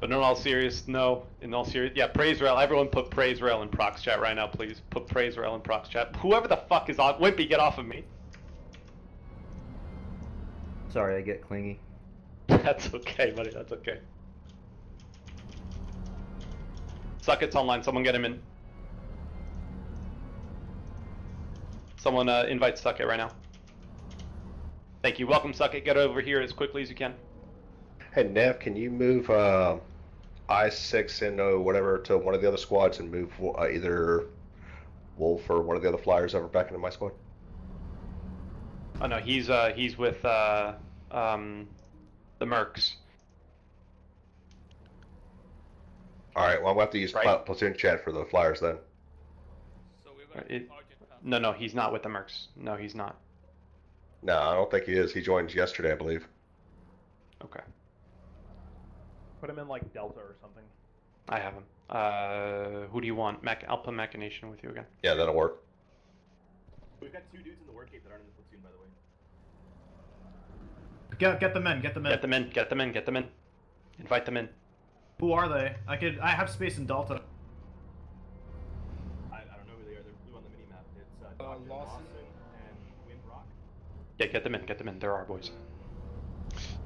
But in all serious, no. In all serious, yeah. Praise rail. Everyone, put praise rail in prox chat right now, please. Put praise rail in prox chat. Whoever the fuck is on Wimpy, get off of me. Sorry, I get clingy. That's okay, buddy. That's okay. Sucket's online. Someone get him in. Someone uh, invite Sucket right now. Thank you. Welcome, Sucket. Get over here as quickly as you can. Hey Nev, can you move uh, I six and uh, whatever to one of the other squads and move uh, either Wolf or one of the other flyers over back into my squad? Oh no, he's uh he's with uh um the Mercs. All right, well I'm gonna have to use Right. platoon chat for the flyers then. It- no, no, he's not with the Mercs. No, he's not. No, I don't think he is. He joined yesterday, I believe. Okay, Put him in like Delta or something. I have him. Uh, who do you want? Mac, I'll put Machination with you again. Yeah, that'll work. We've got two dudes in the work gate that aren't in the platoon, by the way. Get get the men. Get the men. Get them in. Get them in. Get them in. Invite them in. Who are they? I could. I have space in Delta. I, I don't know who they are. They're blue on the minimap. It's uh, Dr. Lawson and Wind Rock. Yeah, get them in. Get them in. They're our boys.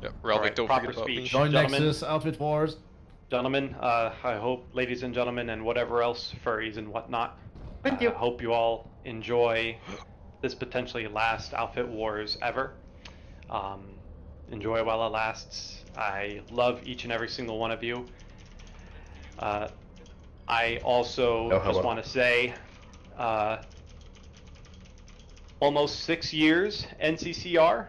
Yep, All right, don't proper forget about me. speech. Join Gentlemen. Nexus, Outfit Wars. Gentlemen, uh, I hope, ladies and gentlemen, and whatever else, furries and whatnot. Thank you. I hope you all enjoy this potentially last Outfit Wars ever. Um, enjoy while it lasts. I love each and every single one of you. Uh, I also No just want to say, uh, almost six years NCCR,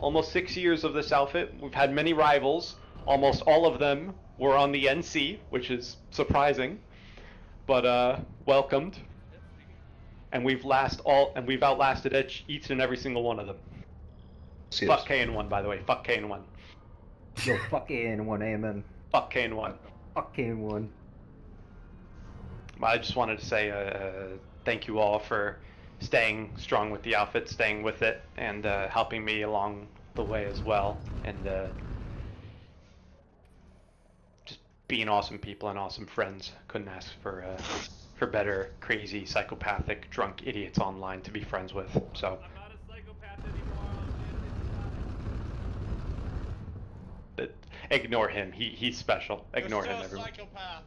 almost six years of this outfit. We've had many rivals. Almost all of them were on the NC, which is surprising, but uh, welcomed. And we've last all, and we've outlasted each, each and every single one of them. See Fuck us. K and one, by the way. Fuck K and one. Yo, fuck in one, amen. Fuck K and one. Fuck in one. I just wanted to say uh, thank you all for staying strong with the outfit, staying with it, and uh, helping me along the way as well, and uh, just being awesome people and awesome friends. Couldn't ask for uh, for better, crazy, psychopathic, drunk idiots online to be friends with. So I'm not a psychopath anymore. ignore him. He he's special. Ignore him, everyone. psychopath.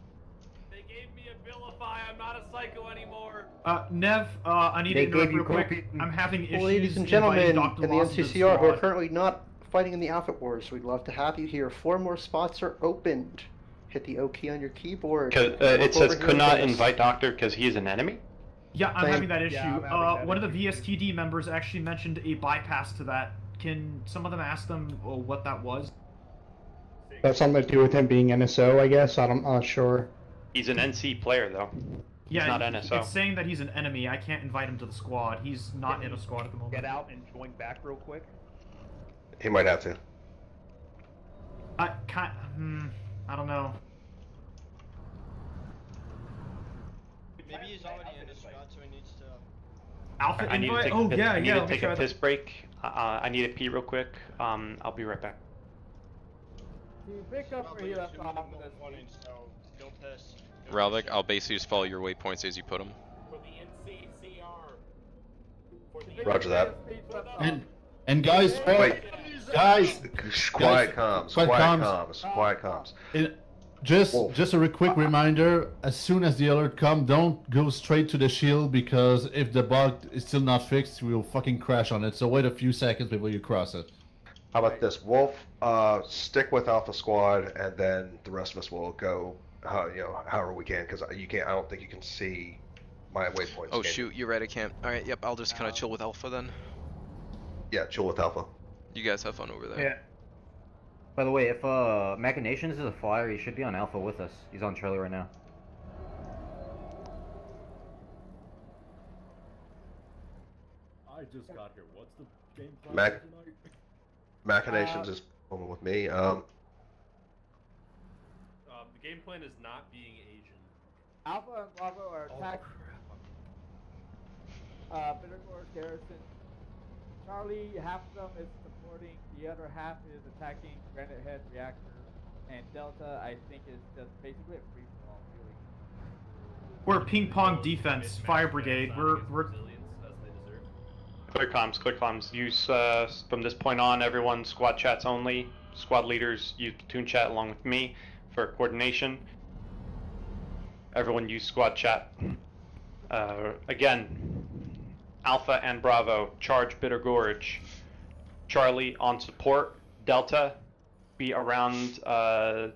They gave me a vilify. I'm not a psycho anymore. Uh, Nev, uh, I need They to interrupt gave you real quick. copium. I'm having issues. Ladies and gentlemen Dr. in the Lawson NCCR who are currently not fighting in the Outfit Wars, we'd love to have you here. Four more spots are opened. Hit the O key on your keyboard. uh, it says could not invite Doctor because he is an enemy. Yeah, I'm Thank- having that issue. Yeah, having uh, that one of the issue. VSTD members actually mentioned a bypass to that. Can some of them ask them uh, what that was? That's something to do with him being NSO, I guess. I don't, I'm not sure. He's an NC player though. Yeah, not it- NSO. It's saying that he's an enemy. I can't invite him to the squad. He's not in a squad at the moment. Get out and join back real quick. He might have to. I can't. Hmm, I don't know. Maybe he's already in the squad, so he needs to. Outfit I need to invite? take, oh a, piss- yeah, I need yeah. to take try a that. piss break. Uh, I need to pee real quick. Um, I'll be right back. You Pick up where he left off. So go piss. Go Ralvik. I'll basically just follow your waypoints as you put them. For the NCCR. For Roger that. And and guys, Wait. guys, Quiet Guys, comms. quiet Quiet comms. comms. Quiet comms. it, just Wolf. just a quick reminder: as soon as the alert come, don't go straight to the shield because if the bug is still not fixed, we will fucking crash on it. So wait a few seconds before you cross it. How about this? Wolf, uh, stick with Alpha Squad, and then the rest of us will go, how, you know, however we can, because you can't. I don't think you can see my waypoints. Oh can shoot, you're right, I can't. Alright, yep, I'll just kind of chill with Alpha then. Yeah, chill with Alpha. You guys have fun over there. Yeah. By the way, if uh Machinations is a flyer, he should be on Alpha with us. He's on Charlie right now. I just got here. What's the game plan Mac- tonight? Machinations is over with me. Um, the game plan is not being Asian. Alpha and Bravo are attacked. uh, Bitter Gorge garrison. Charlie, half of them is supporting, the other half is attacking Granite Head Reactor. and Delta, I think, is just basically a free for all, really. We're ping pong defense, fire brigade. We're we're Clear comms, clear comms. Use uh, from this point on, everyone squad chats only. Squad leaders use platoon chat along with me for coordination. Everyone use squad chat. Uh, again, Alpha and Bravo charge Bitter Gorge. Charlie on support. Delta be around. Uh,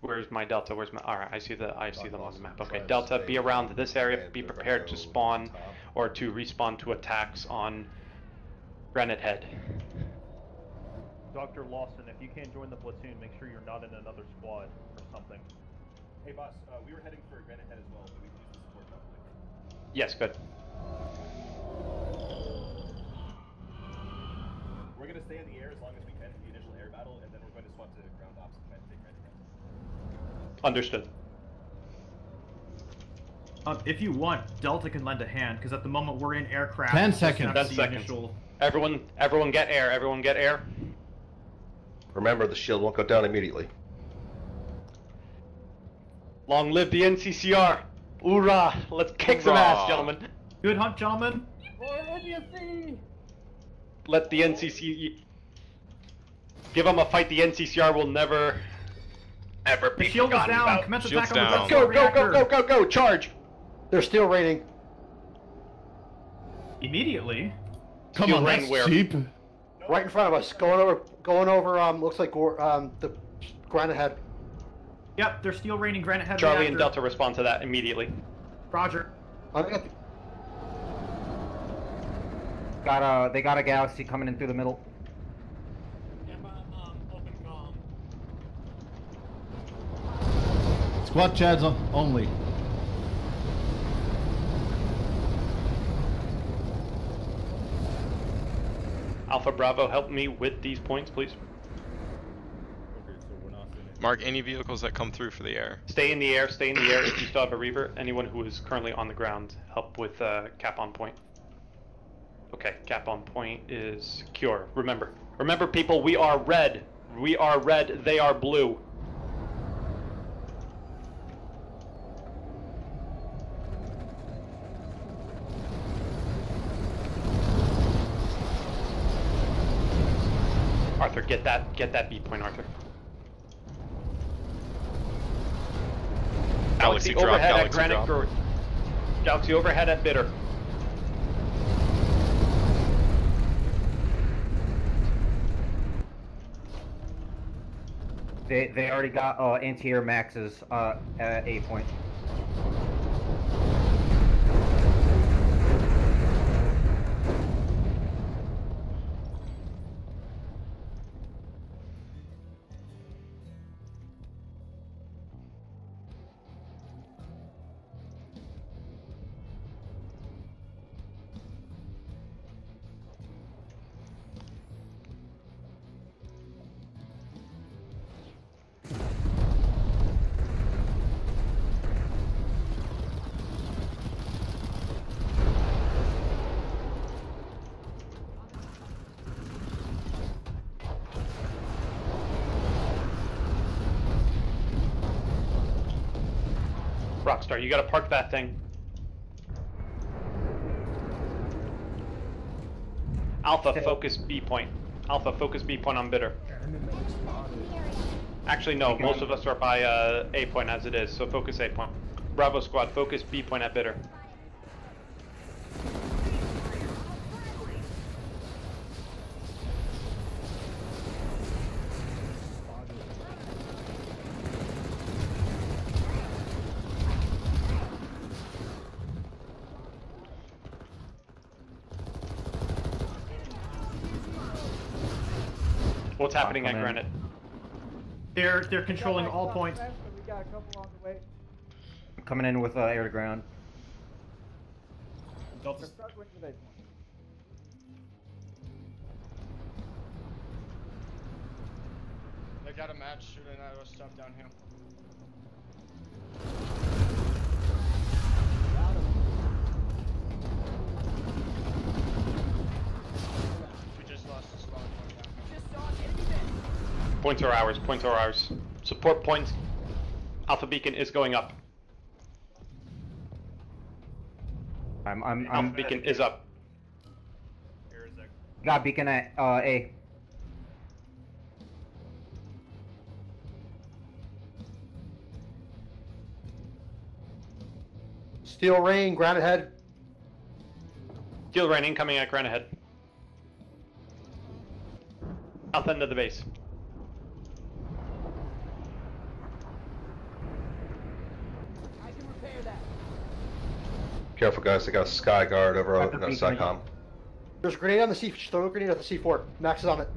where's my Delta? Where's my? All right, I see the I see them on the map. Okay, Delta be around this area. Be prepared to spawn or to respawn to attacks on Granite Head. Dr. Lawson, if you can't join the platoon, make sure you're not in another squad or something. Hey boss, uh, we were heading for Granite Head as well, but we can use the support probably. Yes, good. We're gonna stay in the air as long as we can in the initial air battle, and then we're going to swap to ground ops and try to take Granite Head. Understood. Um, if you want, Delta can lend a hand because at the moment we're in aircraft. Ten seconds. Ten seconds. Initial... Everyone, everyone, get air. Everyone, get air. Remember, the shield won't go down immediately. Long live the NCCR! Hoorah! Let's kick some ass, gentlemen. Good hunt, gentlemen. What do you see? Let the NCC give them a fight. The NCCR will never, ever The be shield is forgotten down. about. Commence Shield's attack on the down. Go, go, go, go, go, go! Charge! They're still raining. Immediately. Come Steel on, rain that's where? cheap. Right in front of us. Going over, going over, um, looks like um, the Granite Head. Yep, they're steel raining Granite Head Charlie and. Delta respond to that immediately. Roger. I got a, they got a galaxy coming in through the middle. Squad chads only. Alpha Bravo, help me with these points, please. Okay, so we're not finished. Mark any vehicles that come through for the air. Stay in the air, stay in the air if you still have a Reaver. Anyone who is currently on the ground, help with uh, cap on point. Okay, cap on point is secure. Remember, remember people, we are red. We are red, they are blue. Arthur, get that, get that beat point, Arthur. Galaxy drop, overhead at galaxy Granite drop. Galaxy overhead at Bitter. They they already got uh, anti-air maxes uh, at A point. Rockstar, you gotta park that thing. Alpha, focus B point. Alpha, focus B point on Bitter. Actually, no, most of us are by uh, A point as it is, so focus A point. Bravo squad, focus B point at Bitter. What's happening at. Granite? They're they're controlling all points. We got a couple on the way. Coming in with uh, air to ground. We're struggling with A point. They got a match shooting at us stuff down here. We just lost the squad. going down here. Points are ours. Points are ours. Support points. Alpha beacon is going up. I'm I'm Alpha I'm beacon is up. got beacon at uh A. Steel Rain, Granite Head. Steel rain incoming at Granite Head. South end of the base. Careful, guys. They got a Sky Guard over on Beacon. SciCom. There's a grenade on the C. Throw a grenade at the C4. Max is on it.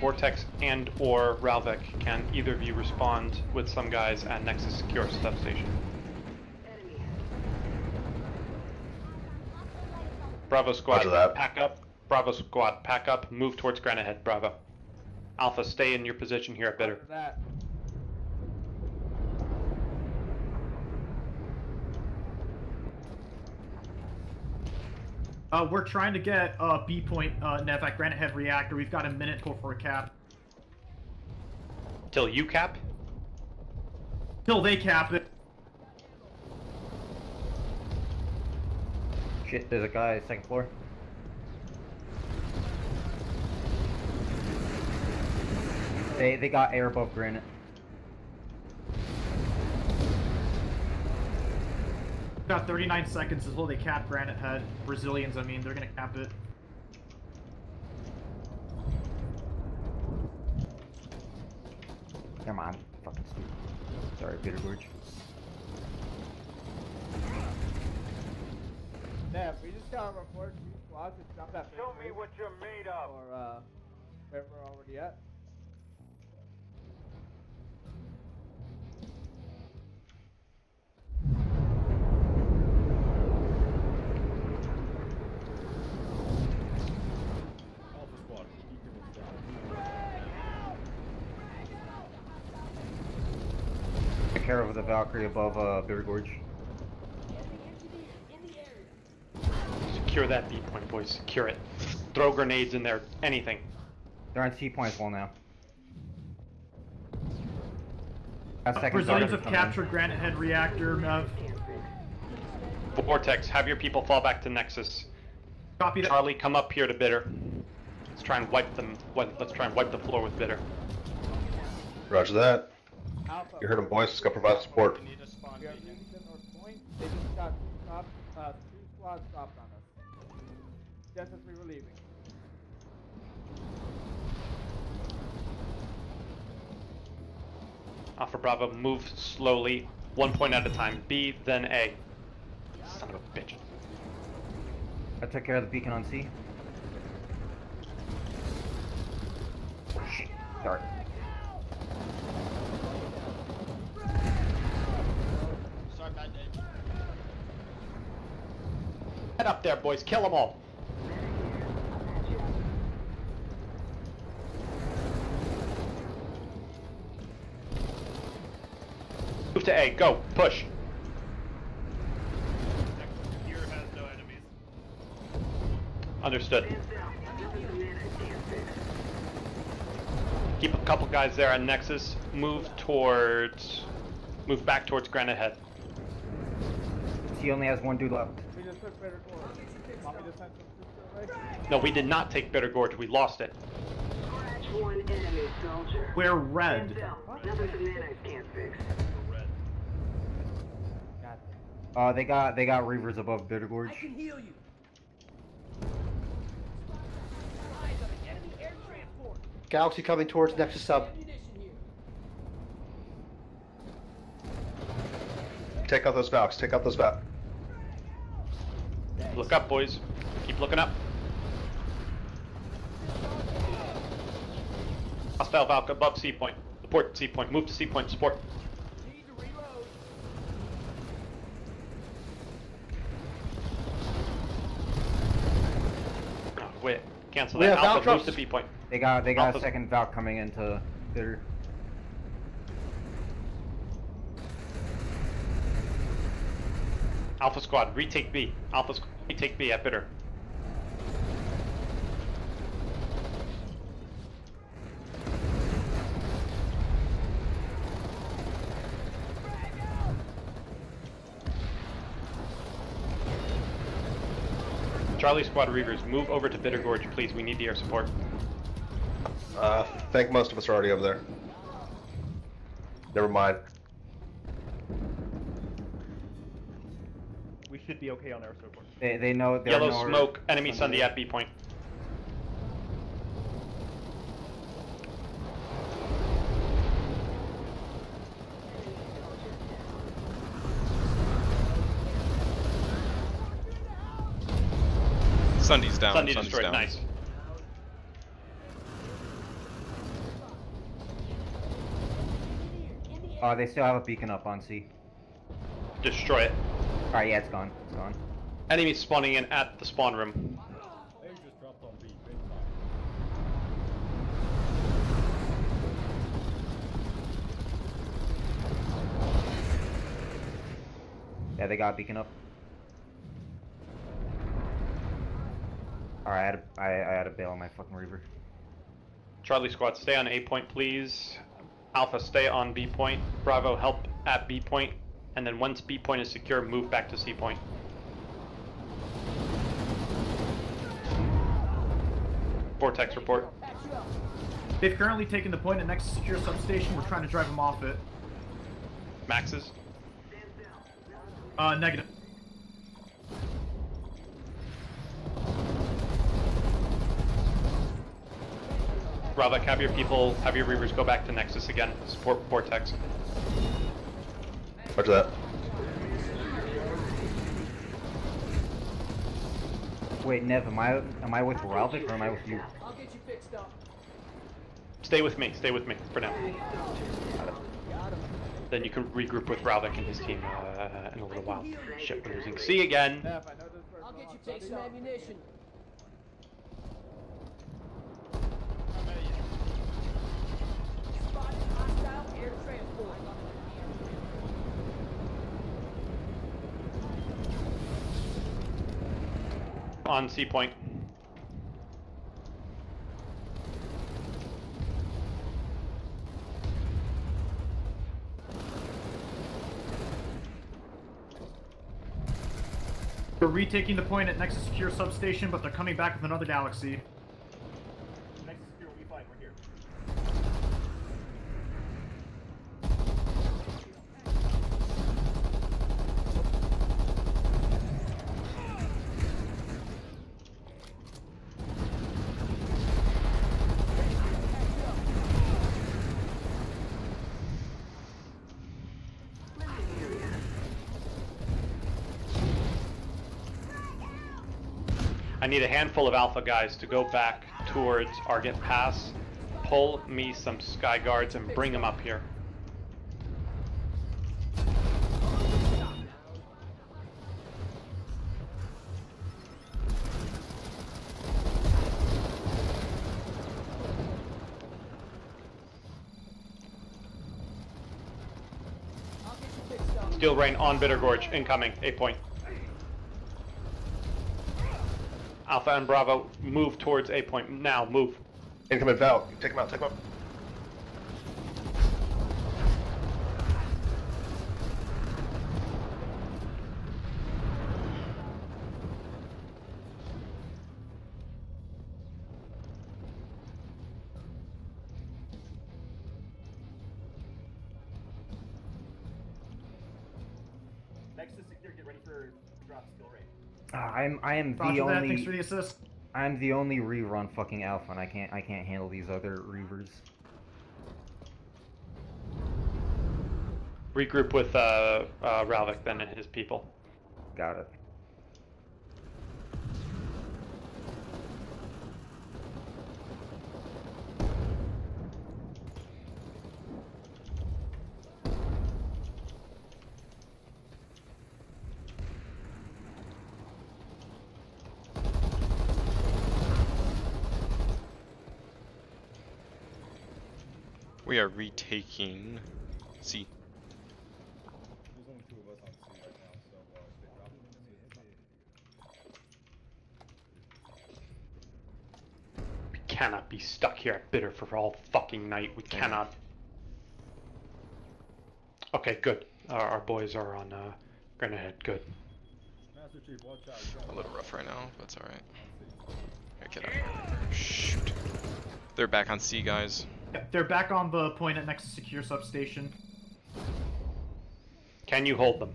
Vortex and or Ralvik, can either of you respond with some guys at Nexus Secure Substation? Bravo squad, pack up. Bravo squad, pack up. Move towards Granite Head. Bravo. Alpha, stay in your position here at Bitter. That. Uh, we're trying to get uh, B point uh, Nev at Granite Head Reactor. We've got a minute till for a cap. Till you cap. Till they cap it. Shit, there's a guy second floor. They they got air above granite. Got 39 seconds until they cap Granite Head. Brazilians, I mean, they're gonna cap it. Come on, fucking stupid. Sorry, Bitter Gorge. Nev, we just got a report two squads that jumped that Show me what you're made of. Or, uh, where we're already at. Care of the Valkyrie above uh, Bitter Gorge. Secure that B point, boys. Secure it. Throw grenades in there. Anything. They're on C point as well now. Got second Brazilians target have coming in. captured Granite Head Reactor, Nev. Vortex, have your people fall back to Nexus. Copy that. Charlie, come up here to Bitter. Let's try and wipe them. Let's try and wipe the floor with Bitter. Roger that. Alpha. You heard him, boys. Let's go provide support. We are leaving the North Point. They just got top, uh, two squads dropped on us. Just as we were leaving. Alpha Bravo, move slowly, one point at a time. B, then A. Son of a bitch. I took care of the beacon on C. Sorry. Head up there, boys. Kill them all. Move to A. Go. Push. Understood. Keep a couple guys there on Nexus. Move towards... Move back towards Granite Head. C only has one dude left. We just took Bitter Gorge. Want me to send some troops their way? No, we did not take Bitter Gorge. We lost it. We're red. Uh, they got they got reavers above Bitter Gorge. heal you. Galaxy coming towards Nexus Sub. Take out those Valks. Take out those Valks. Look up, boys. Keep looking up. Hostile Valk above C point. Support C point. Move to C point. Support. Oh, wait. Cancel We that. have Alpha Valk moves to drops. B point. They got they got Alpha- a second Valk coming into Bitter. Alpha Squad, retake B. Alpha Squad, retake B at bitter. Charlie Squad Reavers, move over to Bitter Gorge, please. We need air support. Uh, I think most of us are already over there. Never mind. We should be okay on air support. They, they know they're Yellow nowhere- smoke, enemy Sunday. Sunday at B point. Sunday's down. Sunday Sunday's destroyed, down. nice. Uh, they still have a beacon up on C. Destroy it. Alright, yeah, it's gone. It's gone. Enemy spawning in at the spawn room. They just dropped on B. Big Yeah, they got a beacon up. Alright, I had to, I, I had to bail on my fucking Reaver. Charlie Squad, stay on A point, please. Alpha, stay on B point. Bravo, help at B point. And then once B point is secure, move back to C point. Vortex report. They've currently taken the point at Nexus secure substation. We're trying to drive them off it. Maxes. Uh, negative. Bravo, have your people, have your Reavers go back to Nexus again. Support Vortex. Roger that. Wait, Nev, am I am I with Ralvik or am I with you? I'll get you fixed up. Stay with me, stay with me for now. Then you can regroup with Ralvik and his team uh, in a little while. Shit, we're losing C again. I know this person I'll get you fixed some ammunition. Spotted hostile air transport. On C point. We're retaking the point at Nexus Secure Substation, but they're coming back with another galaxy. Nexus Secure will be fine. We're here. I need a handful of Alpha guys to go back towards Argent Pass, pull me some Sky Guards, and bring them up here. Steel Rain on Bitter Gorge, incoming, A point. Alpha and Bravo, move towards A point. Now, move. Incoming Val. Take him out. Take him out. I'm I am the that. only Thanks for the assist. I'm the only rerun fucking alpha, and I can't I can't handle these other reavers. Regroup with uh, uh, Ralvik then and his people. Got it. We are retaking C. We cannot be stuck here at Bitter for all fucking night. We cannot. Okay, good. Our, our boys are on uh, Grenade. Good. A little rough right now, but it's alright. Here, get out. Shoot. They're back on C, guys. Yep, they're back on the point at Nexus secure substation. Can you hold them?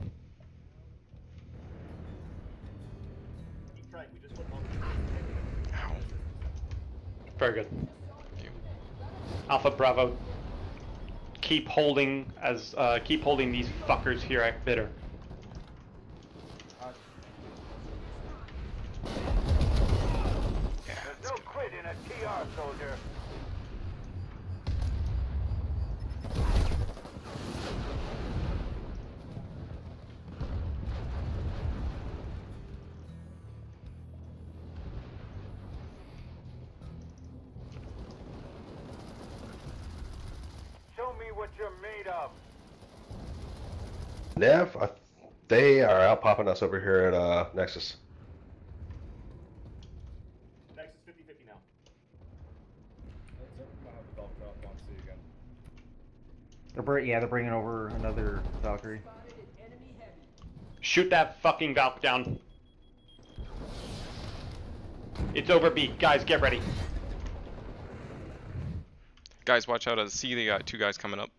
Keep trying, we just. Very good. Alpha Bravo. Keep holding as uh, keep holding these fuckers here at Bitter. There's no quit in a TR, soldier. What you're made of. Nev, I, they are out popping us over here at uh, Nexus. Nexus 50 50 now. That's it. I'm gonna have the Valk drop on C again. They're br- yeah, they're bringing over another Valkyrie. Shoot that fucking Valk down. It's over B. Guys, get ready. Guys, watch out. At C, they got two guys coming up.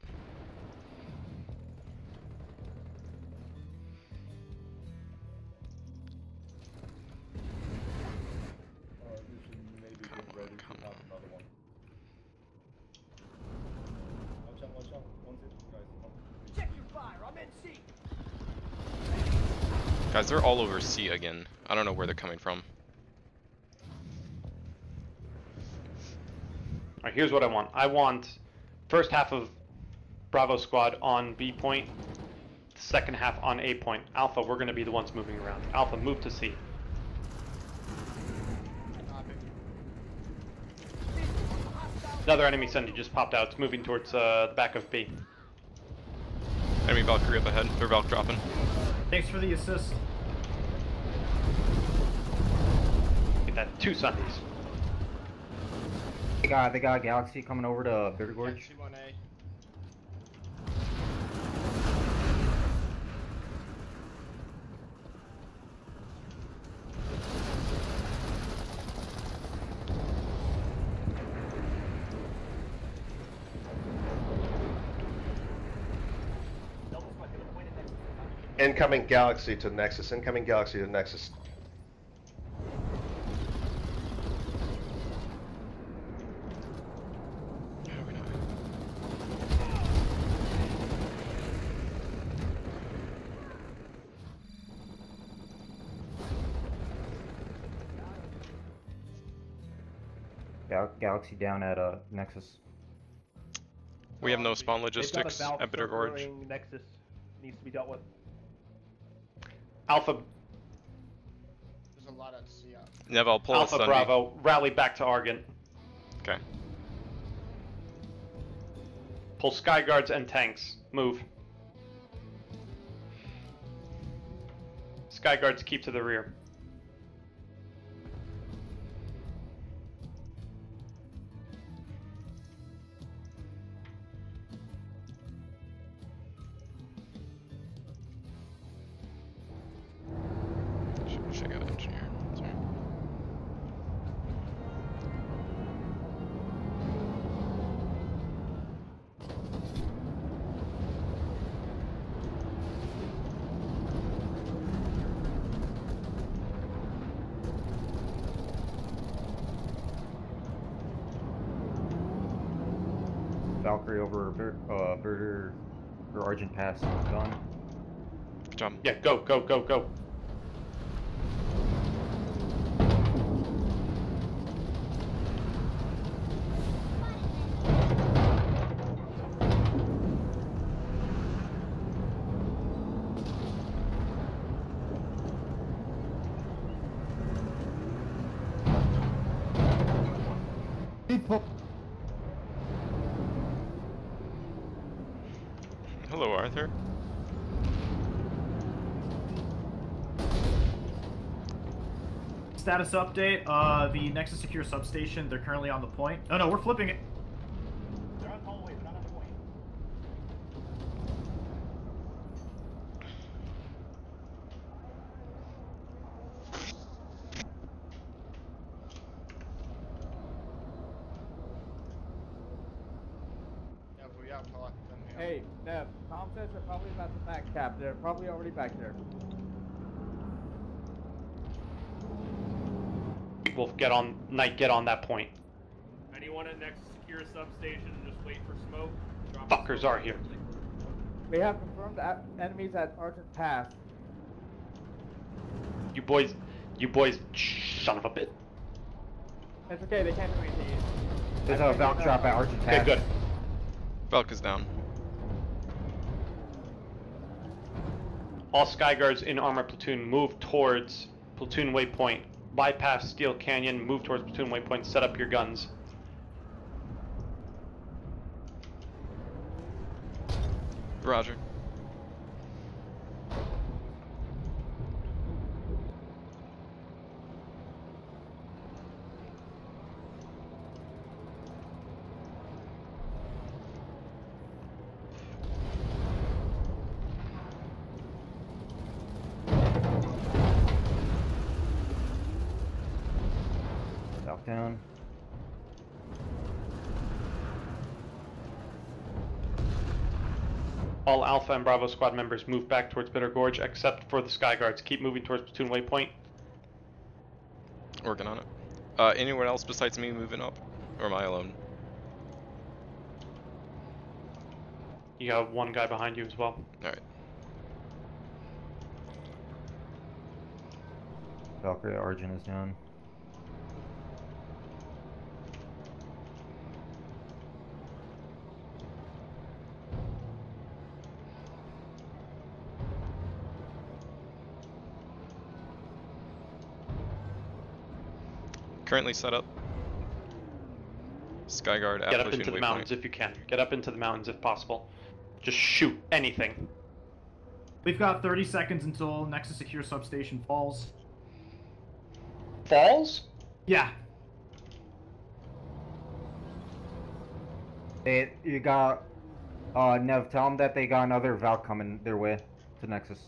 Guys, they're all over C again. I don't know where they're coming from. Here's what I want. I want first half of Bravo squad on B point, second half on A point. Alpha, we're gonna be the ones moving around. Alpha, move to C. Another enemy Sunday just popped out. It's moving towards uh, the back of B. Enemy Valkyrie up ahead. They're Valk dropping. Thanks for the assist. Get that two Sundays. They got they got Galaxy coming over to Bitter Gorge. Incoming Galaxy to Nexus. Incoming Galaxy to Nexus. Galaxy down at uh Nexus. We have no spawn They've got a logistics Valk at Bitter Gorge. Nexus needs to be dealt with. Alpha, There's a lot at C. Nev, pull out Alpha Bravo, rally back to Argent. Okay. Pull Sky Guards and tanks. Move. Sky Guards keep to the rear. Yeah, go, go, go, go. Hello, Arthur. Status update. Uh, the Nexus Secure substation. They're currently on the point. Oh no, we're flipping it. They're on hallway, they're not on the point. Yeah, we have to let them here. Hey, Nev, Tom says they're probably about to back cap. They're probably already back there. We'll get on Knight. Get on that point. Anyone at Nexus secure substation, and just wait for smoke. Drop Fuckers are here. We have confirmed a- enemies at Argent Pass. You boys, you boys, son of a bit. It's okay, they can't do anything. There's I a think Valk they drop at Argent Pass. Okay, good. Valk is down. All Skyguards in armor platoon move towards platoon waypoint. Bypass Steel Canyon. Move towards platoon waypoint. Set up your guns. Roger. Valk down. All Alpha and Bravo squad members move back towards Bitter Gorge, except for the Sky Guards. Keep moving towards platoon waypoint. Working on it. Uh, anyone else besides me moving up? Or am I alone? You got one guy behind you as well. Alright. Valkyrie Argent is down. Currently set up. Skyguard at Get up into the waypoint. mountains if you can. Get up into the mountains if possible. Just shoot anything. We've got 30 seconds until Nexus Secure substation falls. Falls? Yeah. They, you got, uh, Nev, tell them that they got another Valk coming their way to Nexus.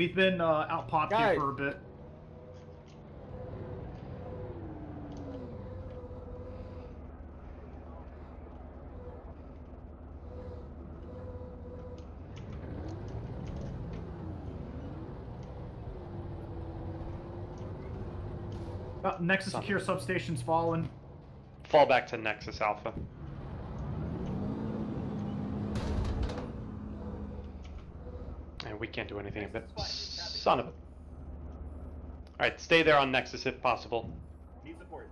We've been uh, out popped Guys. here for a bit. Uh, Nexus Son Secure substation's fallen. Fall back to Nexus Alpha. And we can't do anything of it. Son of a. Alright, stay there on Nexus if possible. Need support.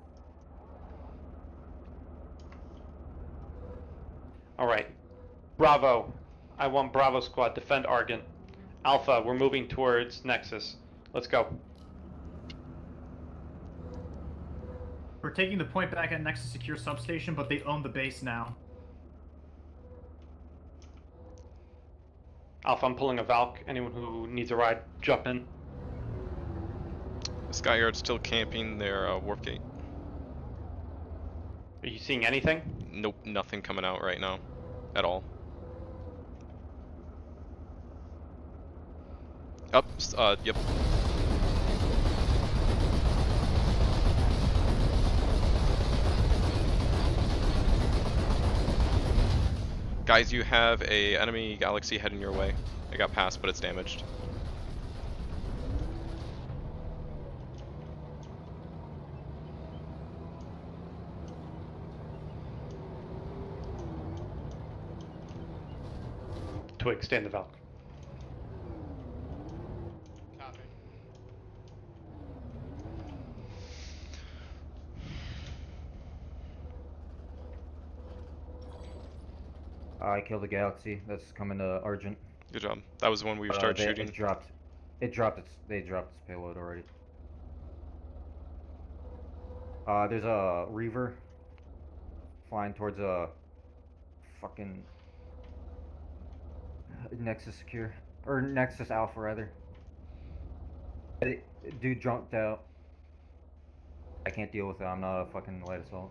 Alright. Bravo. I want Bravo squad. Defend Argent. Alpha, we're moving towards Nexus. Let's go. We're taking the point back at Nexus Secure substation, but they own the base now. Alpha, I'm pulling a Valk. Anyone who needs a ride, jump in. Skyguard's still camping their uh, warp gate. Are you seeing anything? Nope, nothing coming out right now. At all. Up, uh, yep. Guys, you have a enemy galaxy heading your way. It got past, but it's damaged. Twig, stand the Valk. I killed a Galaxy that's coming to Argent. Good job. That was the one we Uh, started they- shooting. It dropped. It dropped its. They dropped its payload already. Uh, there's a Reaver flying towards a fucking Nexus Secure or Nexus Alpha rather. Dude jumped out. I can't deal with it. I'm not a fucking light assault.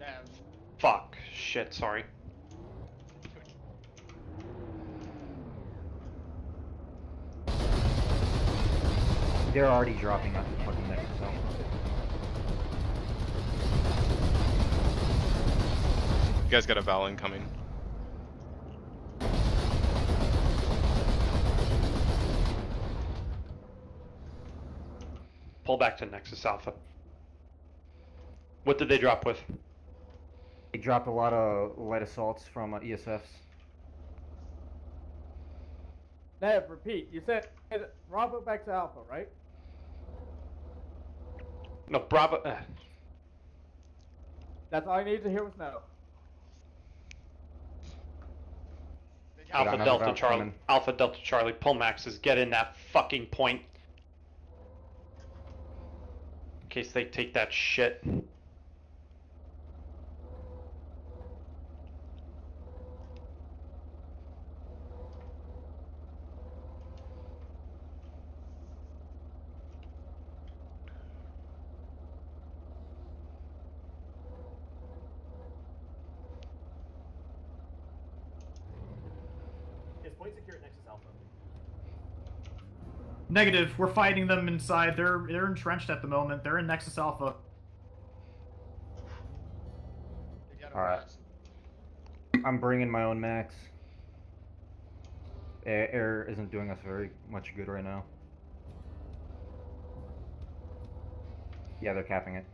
Nav. Fuck. Shit, sorry. They're already dropping out the fucking next assault. You guys got a Val coming. Pull back to Nexus Alpha. What did they drop with? They dropped a lot of light assaults from uh, ESFs. Nev, repeat. You said Bravo back to Alpha, right? No, Bravo. Uh, That's all I need to hear was no. Alpha another Delta Charlie. coming. Alpha Delta Charlie. Pull Maxes. Get in that fucking point. In case they take that shit. Is point secure at Nexus Alpha? Negative. We're fighting them inside. They're they're entrenched at the moment. They're in Nexus Alpha. Alright. I'm bringing my own max. Air, air isn't doing us very much good right now. Yeah, they're capping it.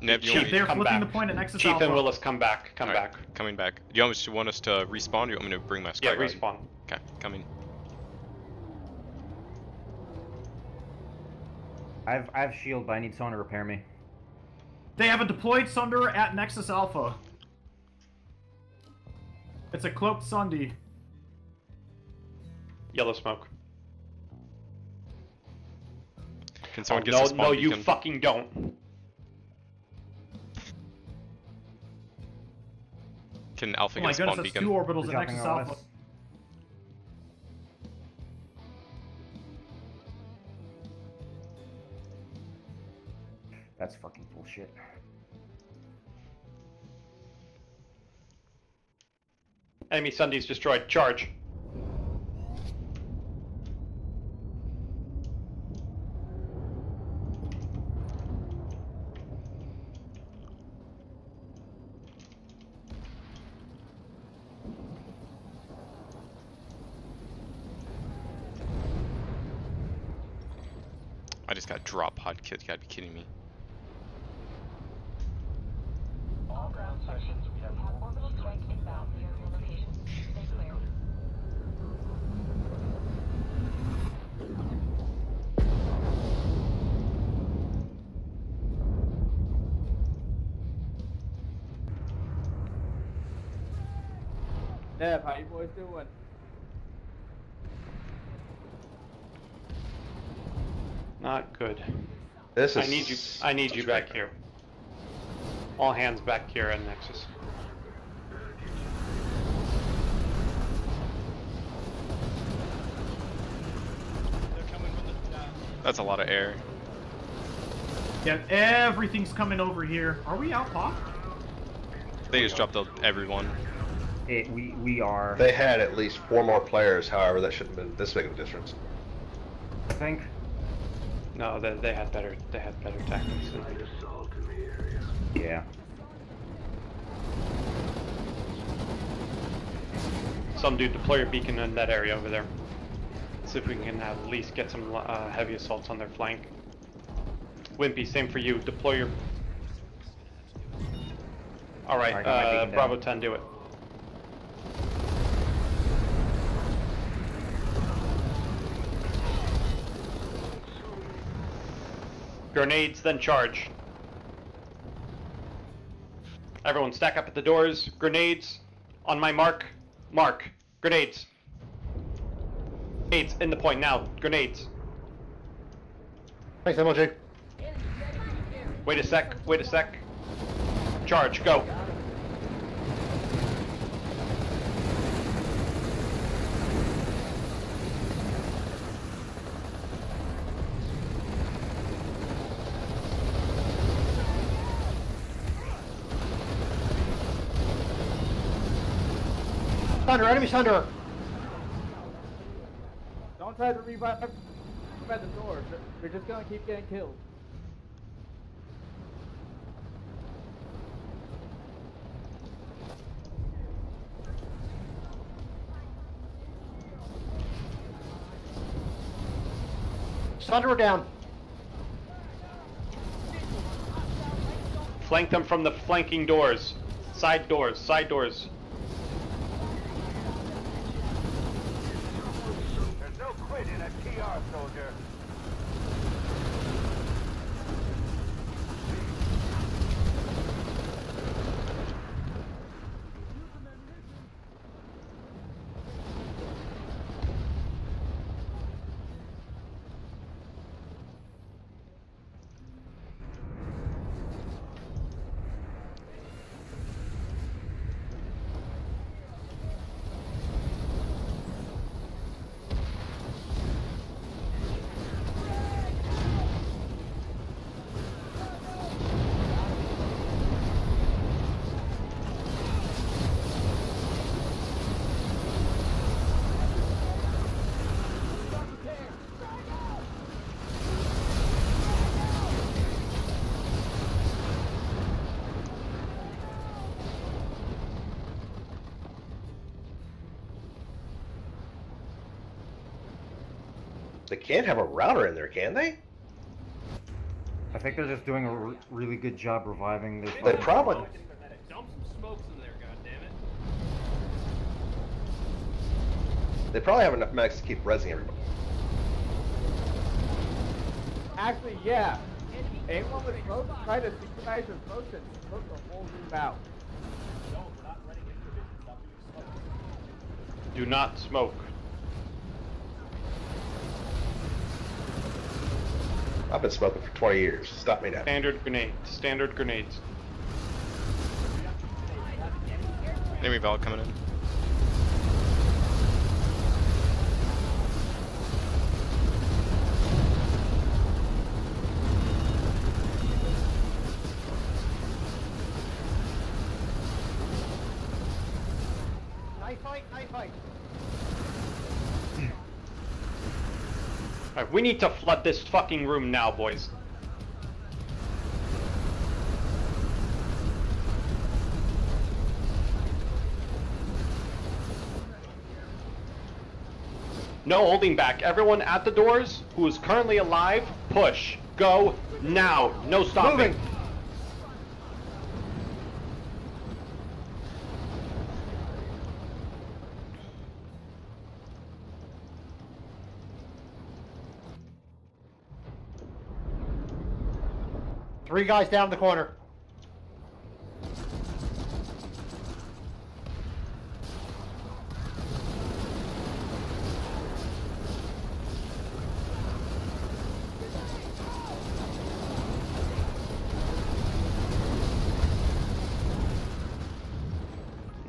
Nev, you Chief, want me They're flipping back. the point at Nexus Chief Alpha. and Willis, come back. Come Alright, back. Coming back. Do you want us- want us to respawn or do you want me to bring my squad? Yeah, Skyguard? respawn. Okay, coming. I have I have shield, but I need someone to repair me. They have a deployed Sunder at Nexus Alpha. It's a cloaked Sundy. Yellow smoke. Can oh, someone Oh, get no, us a no, you beacon? fucking don't. Can Alpha Oh get my a spawn goodness, that's beacon? two orbitals at Nexus on Alpha. That's fucking bullshit. Enemy Sundy's destroyed. Charge. I just got drop pod kit. You gotta be kidding me. All ground sections, we have orbital strike inbound near your location. Stay clear. Nev, how you boys doing? Not good. This is. I need you. I need you back here. All hands back here at Nexus. They're coming with the. That's a lot of air. Yeah, everything's coming over here. Are we out, Pop? They just dropped the, everyone. It, we we are. They had at least four more players, however, that shouldn't have been this big of a difference. I think. No, they, they had better. They had better tactics. than we did. Yeah. Some dude deploy your beacon in that area over there. See if we can at least get some uh, heavy assaults on their flank. Wimpy, same for you. Deploy your. All right, Alright, uh, Bravo down. 10, do it. Grenades, then charge. Everyone stack up at the doors. Grenades. On my mark. Mark. Grenades. Grenades in the point now. Grenades. Thanks, MLJ. Wait a sec. Wait a sec. Charge. Go. Thunder, enemy Thunder! Don't try to revive revive the doors. They're, they're just gonna keep getting killed. Thunder down. Flank them from the flanking doors. Side doors, side doors. They can't have a router in there, can they? I think they're just doing a r- really good job reviving their. They probably. Dump some smokes in there, goddammit. They probably have enough max to keep resing everybody. Actually, yeah. Anyone with smoke, try to synchronize your smokes and smoke the whole room out. Do not smoke. I've been smoking for 20 years. Stop me now. Standard grenade. Standard grenades. Enemy Val coming in. Knife fight, knife fight. We need to flood this fucking room now, boys. No holding back. Everyone at the doors who is currently alive, push. Go now. No stopping. Moving. Three guys down the corner.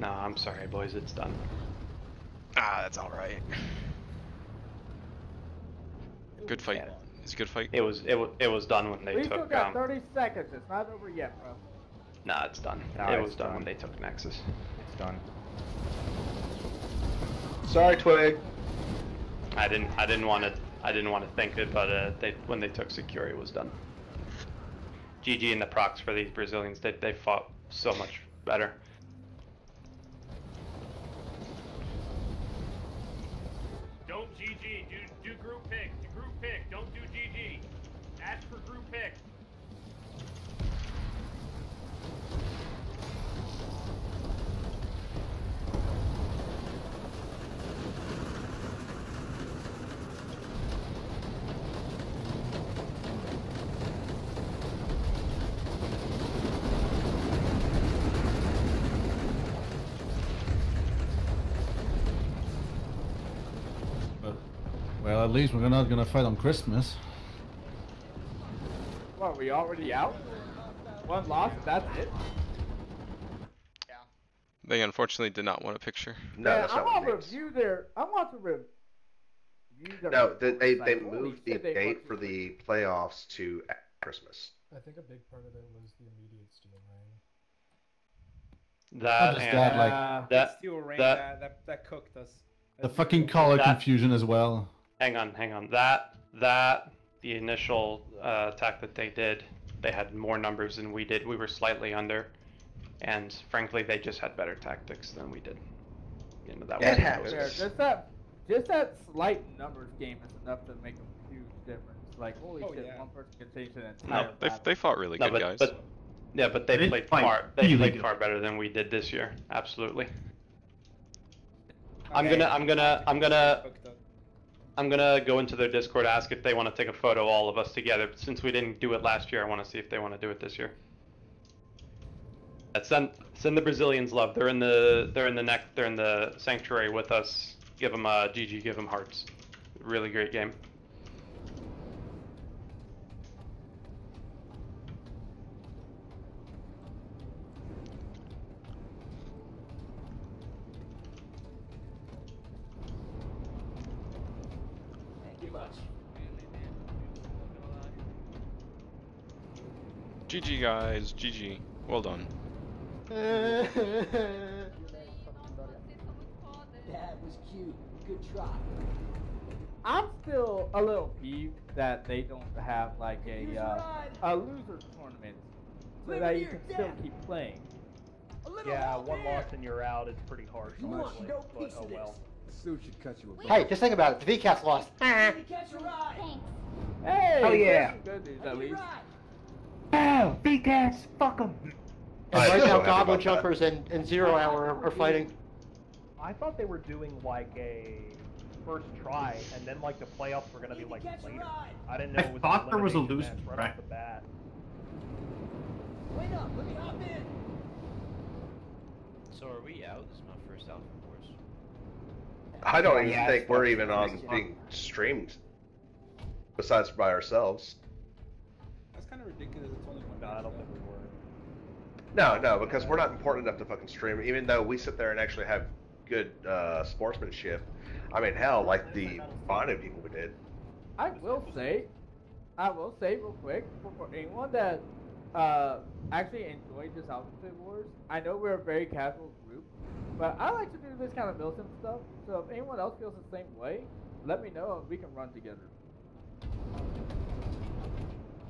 No, I'm sorry, boys. It's done. Ah, that's alright. Good fight. It's a good fight. It was it was it was done when they We still took. got Um, 30 seconds. It's not over yet, bro. nah, it's done. No, it it's was done, done. when they took Nexus. It's done. Sorry, Twig. I didn't I didn't want to I didn't want to think it, but uh, they when they took Secure, it was done. GG and the procs for these Brazilians. They they fought so much better. Don't GG. Do do group pick. Do group pick. Don't do GG. Well, at least we're not gonna fight on Christmas. What, we already out? One loss, that's it? Yeah. They unfortunately did not want a picture. No, Man, that's I not want what to it review their. I want to review their. No, they, they, Like, they moved the they date for the playoffs to Christmas. I think a big part of it was the immediate steam, right? That just and that, like- Uh, that Steel rain that that, that that cooked us. The fucking color That- confusion as well. hang on, hang on. That that the initial uh, attack that they did, they had more numbers than we did. We were slightly under, and frankly, they just had better tactics than we did. You know that It was happens. Just that, just that slight numbers game is enough to make a huge difference. Like holy Oh, shit, yeah. one person can change an entire No, they, battle. they fought really No, good, but, guys. but yeah, but they They played far. They really played good. far better than we did this year. Absolutely. I'm gonna, I'm gonna, I'm gonna, Cooked up. I'm gonna go into their Discord, ask if they want to take a photo, all of us together. Since we didn't do it last year, I want to see if they want to do it this year. Send, send the Brazilians love. They're in the, they're in the neck, they're in the sanctuary with us. Give them uh, GG, give them hearts. Really great game. GG, guys. GG. Well done. That was cute. Good try. I'm still a little peeved that they don't have like a uh, a losers tournament so that you can still keep playing. Yeah, one loss and you're out is pretty harsh, You want honestly. no But piece oh well. Suit should cut you a Hey, just think about it. The VCAT's lost. Hey, Oh, yeah. good news at least. Oh, VCATs, fuck them. And I'm right now, Goblin about that. Jumpers and, and Zero Hour are, are fighting. I thought they were doing like a first try, and then like the playoffs were gonna be like later. I didn't know. I it was thought there was a elimination loser match right track. off the bat. Wait up, let me hop in. So are we out? This is my first Alpha Wars. I don't even Yeah, think we're even on being streamed. Besides by ourselves. That's kind of ridiculous. It's only one. No, I don't think we were. No, no, because we're not important enough to fucking stream. Even though we sit there and actually have good uh, sportsmanship. I mean, hell, like the bonding people we did. I will say, I will say real quick for, for anyone that uh, actually enjoyed this Outfit Wars. I know we're a very casual group, but I like to do this kind of militant stuff. So if anyone else feels the same way, let me know and we can run together.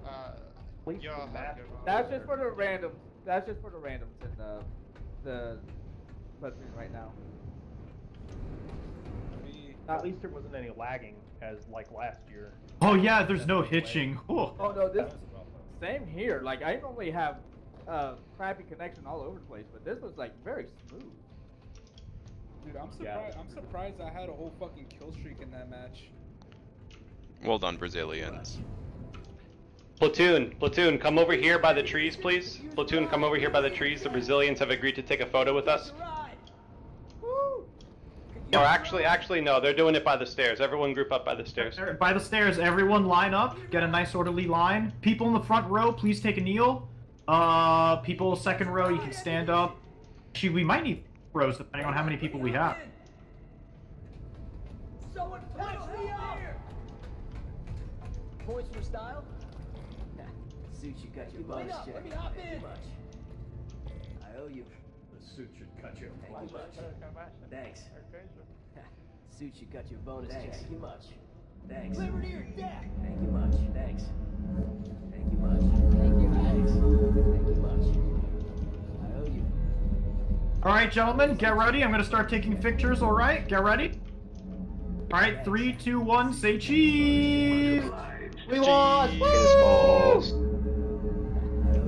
At least the match That's just for the randoms. That's just for the randoms in the the platoon right now. At least there wasn't any lagging as like last year. Oh yeah, there's no hitching. Oh. Oh no, this same here. Like I normally have uh, crappy connection all over the place, but this was like very smooth. Dude, I'm Yeah. surprised. I'm surprised I had a whole fucking kill streak in that match. Well done, Brazilians. Platoon, platoon, come over here by the trees, please. Platoon, come over here by the trees. The Brazilians have agreed to take a photo with us. Or actually, actually, no, they're doing it by the stairs. Everyone group up by the stairs. By the stairs, everyone line up, get a nice orderly line. People in the front row, please take a kneel. Uh, people second row, you can stand up. Actually, we might need rows depending on how many people we have. Someone punch me up! Points for style? Suit you cut your bonus up, check. let me hop in. much. I owe you. The suit should cut you. Thank you much. Thanks. Suit you got your bonus check. Thank you much. Thanks. Liberty or death. Thank you much. Thanks. Thank you much. Thank you. Thanks. Thank you much. I owe you. All right, gentlemen, get ready. I'm gonna start taking pictures. All right, get ready. All right, three, two, one. Say cheese. We lost! Balls.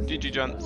GG, gents.